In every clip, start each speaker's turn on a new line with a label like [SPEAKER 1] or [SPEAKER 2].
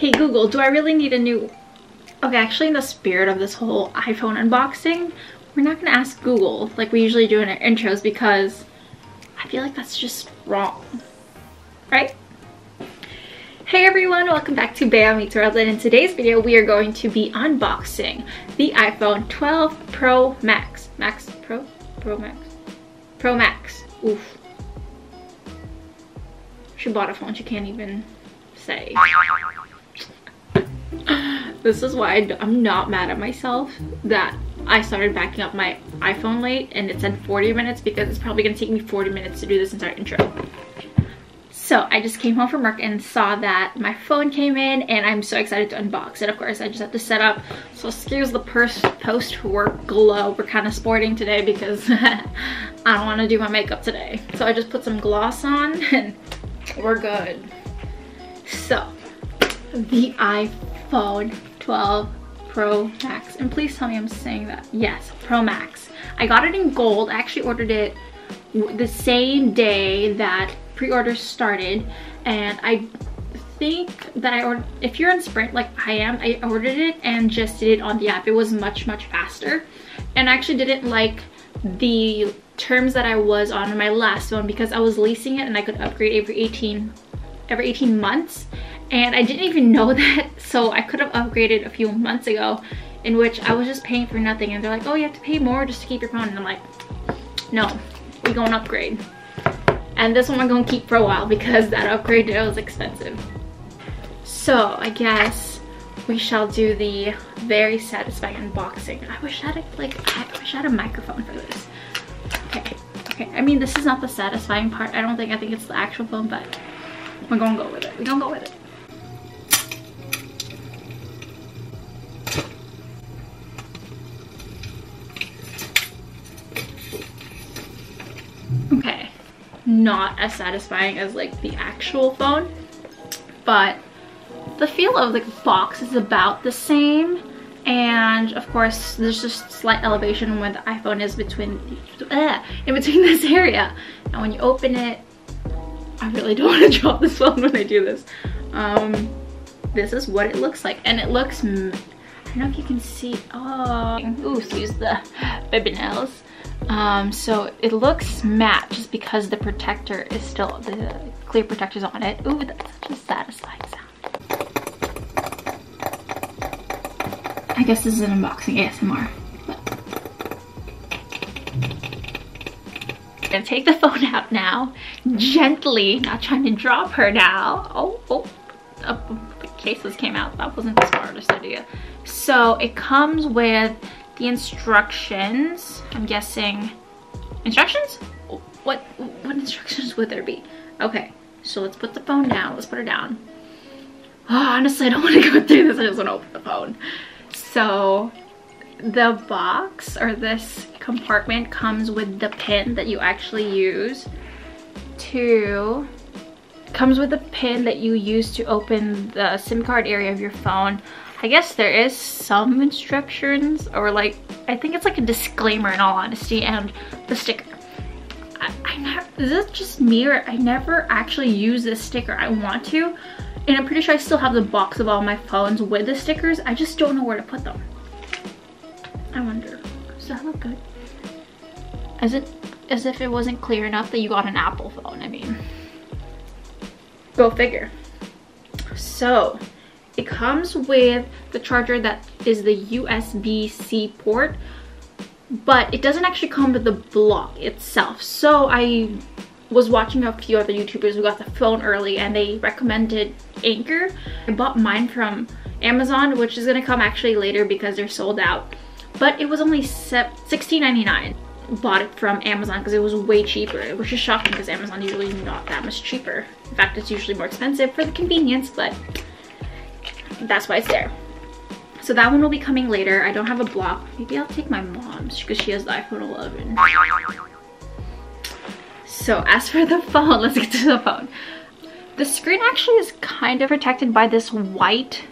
[SPEAKER 1] Hey Google, do I really need a new... Okay, actually in the spirit of this whole iPhone unboxing, we're not gonna ask Google like we usually do in our intros because I feel like that's just wrong, right? Hey everyone, welcome back to Bea Meets World and in today's video we are going to be unboxing the iPhone 12 Pro Max. Max Pro? Pro Max? Pro Max. Oof. She bought a phone she can't even say. This is why I'm not mad at myself that I started backing up my iPhone late and it said 40 minutes because it's probably going to take me 40 minutes to do this entire intro. So I just came home from work and saw that my phone came in and I'm so excited to unbox it. Of course, I just have to set up. So excuse the post-work glow. We're kind of sporting today because I don't want to do my makeup today. So I just put some gloss on and we're good. So the iPhone 12 Pro Max. And please tell me I'm saying that. Yes, Pro Max. I got it in gold. I actually ordered it the same day that pre-orders started. And I think that I ordered, if you're in Sprint like I am, I ordered it and just did it on the app. It was much, much faster. And I actually didn't like the terms that I was on my last one because I was leasing it and I could upgrade every 18 every 18 months and I didn't even know that so I could have upgraded a few months ago in which I was just paying for nothing and they're like oh you have to pay more just to keep your phone and I'm like no we gonna upgrade. And this one we're gonna keep for a while because that upgrade was expensive. So I guess we shall do the very satisfying unboxing. I wish I had a, like I wish I had a microphone for this. Okay okay I mean this is not the satisfying part I don't think I think it's the actual phone but we're gonna go with it we're gonna go with it not as satisfying as like the actual phone but the feel of the box is about the same and of course there's just slight elevation where the iphone is between uh, in between this area. And when you open it i really don't want to drop this phone when i do this. Um this is what it looks like and it looks i don't know if you can see oh ooh excuse the baby nails um, so it looks matte just because the protector is still, the clear protector's on it. Ooh, that's such a satisfying sound. I guess this is an unboxing ASMR. I'm gonna take the phone out now, gently, not trying to drop her now. Oh, oh, oh the cases came out. That wasn't the smartest idea. So it comes with the instructions. I'm guessing, instructions? What, what instructions would there be? Okay, so let's put the phone down. Let's put her down. Oh, honestly, I don't want to go through this. I just want to open the phone. So the box or this compartment comes with the pin that you actually use to comes with a pin that you use to open the SIM card area of your phone I guess there is some instructions or like, I think it's like a disclaimer in all honesty and the sticker. I, I never, is this just me or I never actually use this sticker. I want to and I'm pretty sure I still have the box of all my phones with the stickers. I just don't know where to put them. I wonder, does that look good? As it, as if it wasn't clear enough that you got an Apple phone, I mean. Go figure. So, it comes with the charger that is the USB-C port, but it doesn't actually come with the block itself. So I was watching a few other YouTubers who got the phone early and they recommended Anker. I bought mine from Amazon, which is gonna come actually later because they're sold out. But it was only $16.99. Bought it from Amazon because it was way cheaper, which is shocking because Amazon usually not that much cheaper. In fact, it's usually more expensive for the convenience, but that's why it's there. So that one will be coming later. I don't have a block. Maybe I'll take my mom's because she has the iPhone 11. So as for the phone, let's get to the phone. The screen actually is kind of protected by this white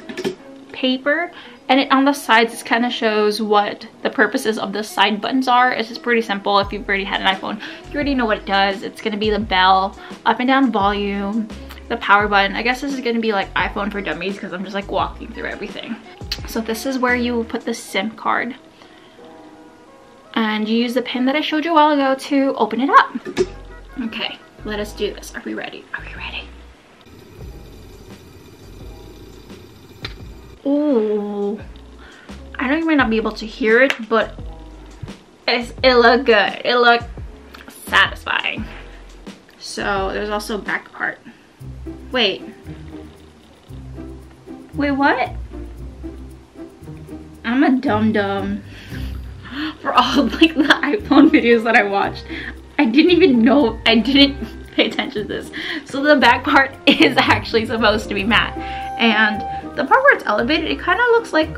[SPEAKER 1] paper and it on the sides it kind of shows what the purposes of the side buttons are it's just pretty simple if you've already had an iphone you already know what it does it's going to be the bell up and down volume the power button. I guess this is gonna be like iPhone for dummies because I'm just like walking through everything. So this is where you put the SIM card. And you use the pin that I showed you a while ago to open it up. Okay, let us do this. Are we ready? Are we ready? Ooh. I know you might not be able to hear it, but it's, it looked good. It looked satisfying. So there's also back part. Wait. Wait, what? I'm a dum-dum. For all like the iPhone videos that I watched, I didn't even know, I didn't pay attention to this. So the back part is actually supposed to be matte. And the part where it's elevated, it kind of looks like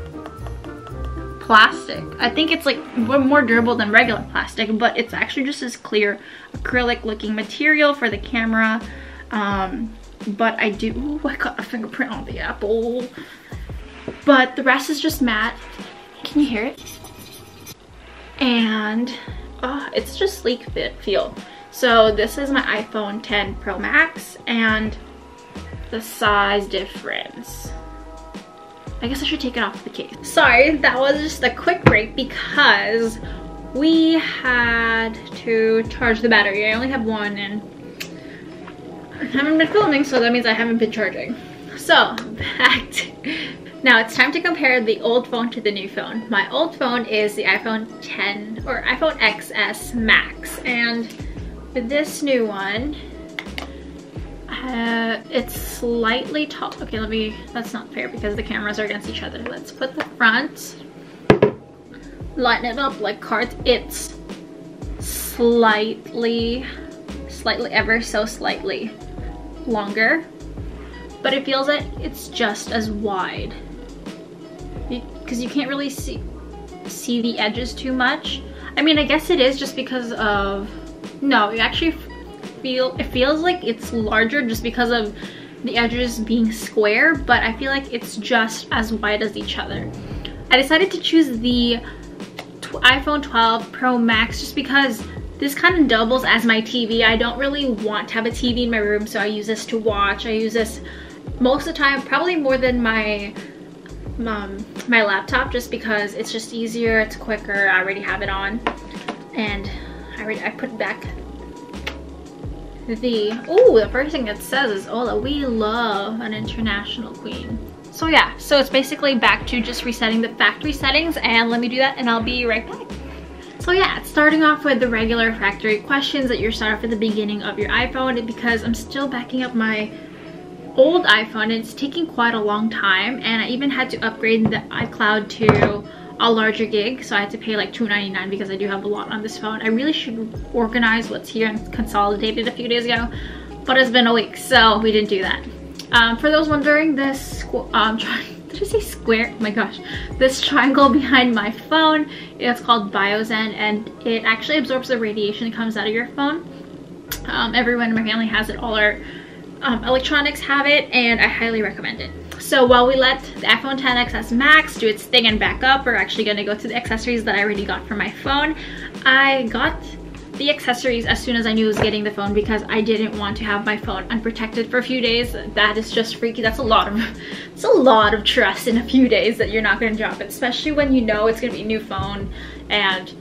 [SPEAKER 1] plastic. I think it's like more durable than regular plastic, but it's actually just this clear acrylic looking material for the camera. Um, but I do, ooh, I got a fingerprint on the apple. But the rest is just matte. Can you hear it? And oh, it's just sleek fit feel. So this is my iPhone 10 Pro Max and the size difference. I guess I should take it off the case. Sorry, that was just a quick break because we had to charge the battery. I only have one and haven't been filming, so that means I haven't been charging. So, back to, now it's time to compare the old phone to the new phone. My old phone is the iPhone 10 or iPhone XS Max and with this new one, uh, it's slightly tall. Okay, let me, that's not fair because the cameras are against each other. Let's put the front, lighten it up like cards. It's slightly, slightly, ever so slightly longer, but it feels like it's just as wide because you can't really see, see the edges too much. I mean, I guess it is just because of, no, you actually feel, it feels like it's larger just because of the edges being square, but I feel like it's just as wide as each other. I decided to choose the iPhone 12 Pro Max just because this kind of doubles as my TV. I don't really want to have a TV in my room, so I use this to watch. I use this most of the time, probably more than my um, my laptop just because it's just easier, it's quicker, I already have it on. And I already I put back the, oh, the first thing it says is, oh, we love an international queen. So yeah, so it's basically back to just resetting the factory settings and let me do that and I'll be right back. So yeah, starting off with the regular factory questions that you start off at the beginning of your iPhone because I'm still backing up my old iPhone and it's taking quite a long time and I even had to upgrade the iCloud to a larger gig so I had to pay like $2.99 because I do have a lot on this phone. I really should organize what's here and consolidate it a few days ago but it's been a week so we didn't do that. Um, for those wondering this um, did I say square? Oh my gosh. This triangle behind my phone, it's called BioZen and it actually absorbs the radiation that comes out of your phone. Um, everyone in my family has it, all our um, electronics have it and I highly recommend it. So while we let the iPhone XS Max do its thing and back up, we're actually gonna go to the accessories that I already got for my phone. I got the accessories as soon as I knew I was getting the phone because I didn't want to have my phone unprotected for a few days. That is just freaky. That's a lot of it's a lot of trust in a few days that you're not gonna drop it, especially when you know it's gonna be a new phone and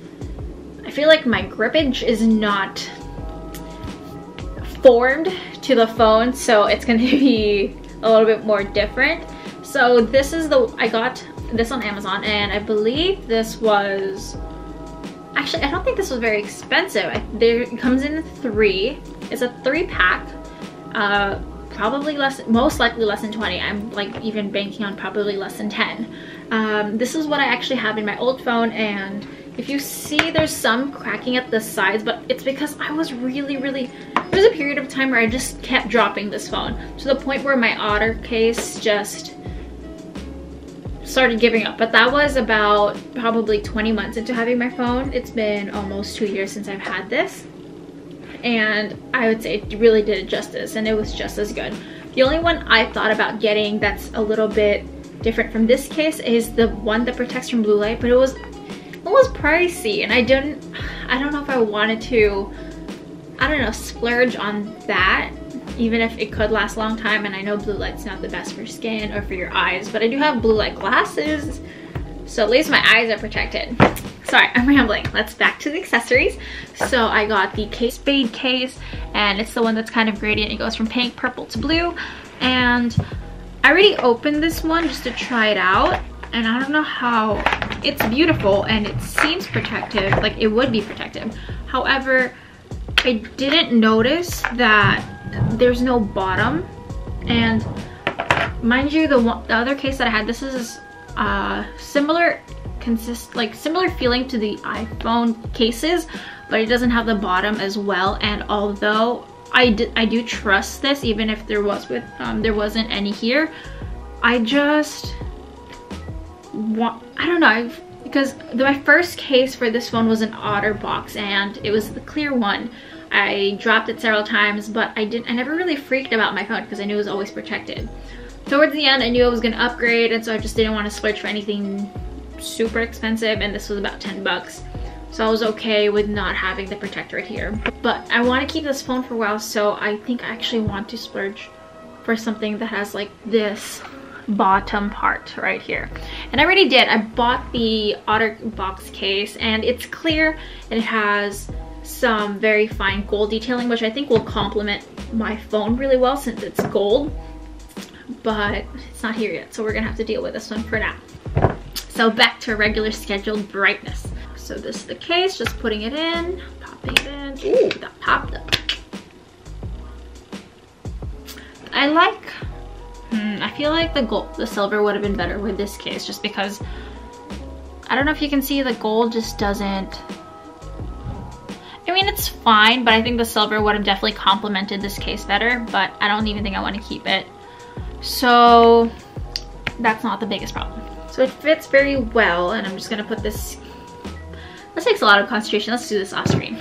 [SPEAKER 1] I feel like my grippage is not formed to the phone so it's gonna be a little bit more different. So this is the, I got this on Amazon and I believe this was, actually I don't think this was very expensive. there, it comes in three, it's a three pack. Uh, probably less, most likely less than 20. I'm like even banking on probably less than 10. Um, this is what I actually have in my old phone and if you see there's some cracking at the sides, but it's because I was really, really, there was a period of time where I just kept dropping this phone to the point where my otter case just started giving up. But that was about probably 20 months into having my phone. It's been almost two years since I've had this. And I would say it really did it justice and it was just as good. The only one I thought about getting that's a little bit different from this case is the one that protects from blue light, but it was it was pricey and I didn't, I don't know if I wanted to, I don't know, splurge on that even if it could last a long time and I know blue light's not the best for skin or for your eyes but I do have blue light glasses. So at least my eyes are protected. Sorry i'm rambling. Let's back to the accessories. So i got the Kate Spade case and it's the one that's kind of gradient. It goes from pink purple to blue. And i already opened this one just to try it out and i don't know how. It's beautiful and it seems protective like it would be protective. However i didn't notice that there's no bottom and mind you the one the other case that i had this is uh similar consist like similar feeling to the iPhone cases, but it doesn't have the bottom as well. And although I, I do trust this, even if there was with um, there wasn't any here, I just want I don't know I've, because the, my first case for this phone was an OtterBox and it was the clear one. I dropped it several times, but I didn't. I never really freaked about my phone because I knew it was always protected. Towards the end, I knew I was gonna upgrade, and so I just didn't want to switch for anything super expensive and this was about 10 bucks. So I was okay with not having the protector here. But I want to keep this phone for a while so I think I actually want to splurge for something that has like this bottom part right here and i already did i bought the otterbox case and it's clear and it has some very fine gold detailing which i think will complement my phone really well since it's gold but it's not here yet so we're gonna have to deal with this one for now so back to regular scheduled brightness. So this is the case, just putting it in, popping it in. Ooh, that popped up. I like, hmm, I feel like the gold, the silver would have been better with this case just because, I don't know if you can see the gold just doesn't, I mean, it's fine, but I think the silver would have definitely complemented this case better, but I don't even think I want to keep it. So that's not the biggest problem. So it fits very well and I'm just gonna put this, this takes a lot of concentration. Let's do this off screen.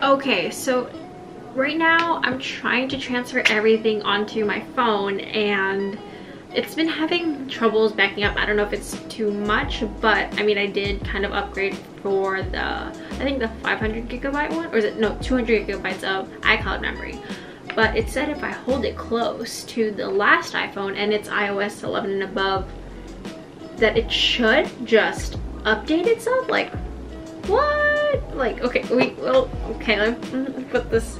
[SPEAKER 1] Okay, so right now I'm trying to transfer everything onto my phone and it's been having troubles backing up. I don't know if it's too much, but I mean, I did kind of upgrade for the, I think the 500 gigabyte one, or is it, no, 200 gigabytes of iCloud memory. But it said if I hold it close to the last iPhone and it's iOS 11 and above, that it should just update itself? Like, what? Like, okay, we, well, okay, let me put this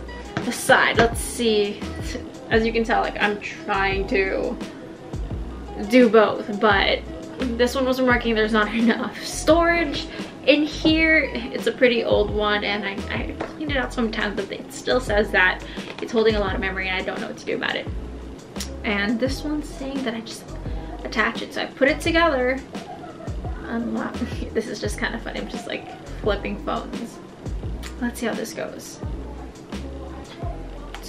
[SPEAKER 1] aside. Let's see. As you can tell, like, I'm trying to do both, but this one wasn't working. There's not enough storage in here. It's a pretty old one, and I, I cleaned it out sometimes, but it still says that it's holding a lot of memory, and I don't know what to do about it. And this one's saying that I just attach it. So I put it together. Unlock. This is just kind of funny. I'm just like flipping phones. Let's see how this goes.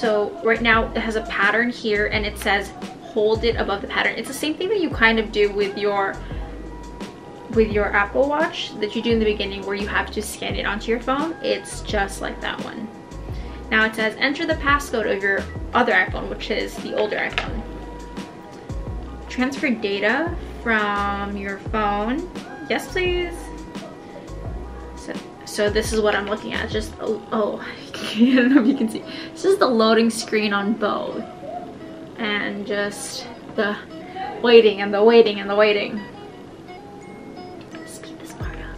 [SPEAKER 1] So right now it has a pattern here and it says hold it above the pattern. It's the same thing that you kind of do with your with your Apple Watch that you do in the beginning where you have to scan it onto your phone. It's just like that one. Now it says enter the passcode of your other iPhone, which is the older iPhone transfer data from your phone. Yes, please. So, this is what I'm looking at. Just, oh, oh I don't know if you can see. This is the loading screen on both. And just the waiting and the waiting and the waiting. Speed this part up.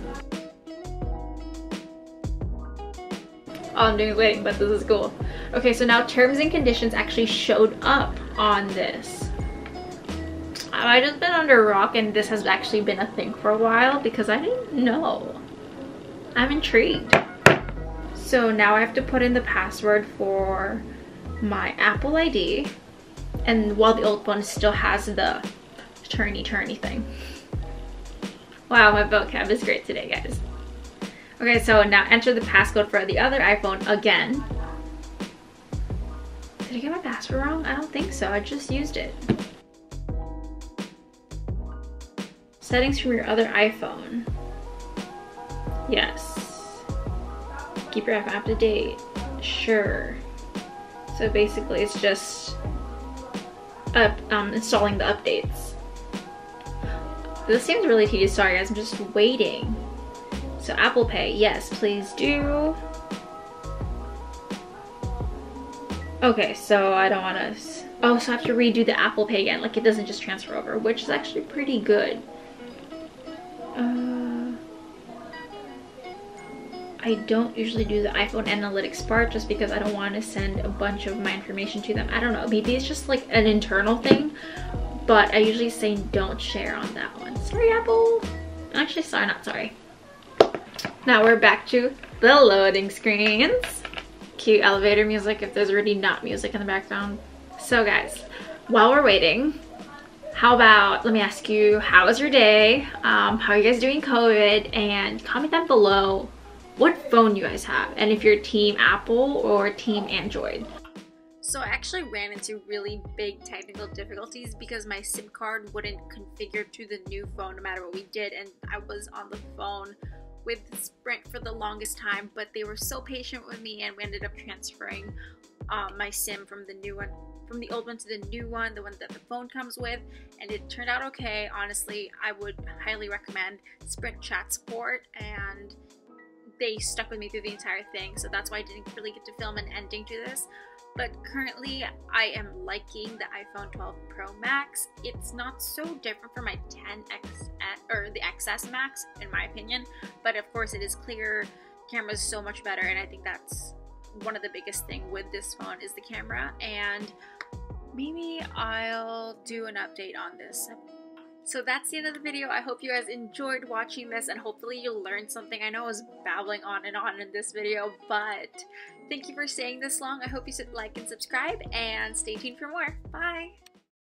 [SPEAKER 1] All I'm doing is waiting, but this is cool. Okay, so now terms and conditions actually showed up on this. I just been under a rock and this has actually been a thing for a while because I didn't know. I'm intrigued. So now I have to put in the password for my Apple ID and while the old one still has the turny turny thing. Wow, my vocab is great today, guys. Okay, so now enter the passcode for the other iPhone again. Did I get my password wrong? I don't think so. I just used it. Settings from your other iPhone. Yes. Keep your app up to date. Sure. So basically it's just up, um, installing the updates. This seems really tedious. Sorry guys, I'm just waiting. So Apple Pay, yes, please do. Okay, so I don't want to... Oh, so I have to redo the Apple Pay again. Like, it doesn't just transfer over, which is actually pretty good. Uh, I don't usually do the iPhone analytics part just because I don't want to send a bunch of my information to them. I don't know. Maybe it's just like an internal thing, but I usually say don't share on that one. Sorry, Apple. Actually, sorry, not sorry. Now we're back to the loading screens. Cute elevator music if there's already not music in the background. So guys, while we're waiting, how about, let me ask you, how was your day? Um, how are you guys doing COVID? And comment down below what phone you guys have and if you're team Apple or team Android.
[SPEAKER 2] So I actually ran into really big technical difficulties because my SIM card wouldn't configure to the new phone no matter what we did and I was on the phone with Sprint for the longest time but they were so patient with me and we ended up transferring um, my SIM from the new one from the old one to the new one, the one that the phone comes with, and it turned out okay. Honestly, I would highly recommend Sprint Chat Support, and they stuck with me through the entire thing, so that's why I didn't really get to film an ending to this. But currently, I am liking the iPhone 12 Pro Max. It's not so different from my 10X or the XS Max, in my opinion, but of course, it is clear. Camera is so much better, and I think that's one of the biggest thing with this phone is the camera and maybe I'll do an update on this. So that's the end of the video. I hope you guys enjoyed watching this and hopefully you learned something. I know I was babbling on and on in this video, but thank you for staying this long. I hope you like and subscribe and stay tuned for more. Bye!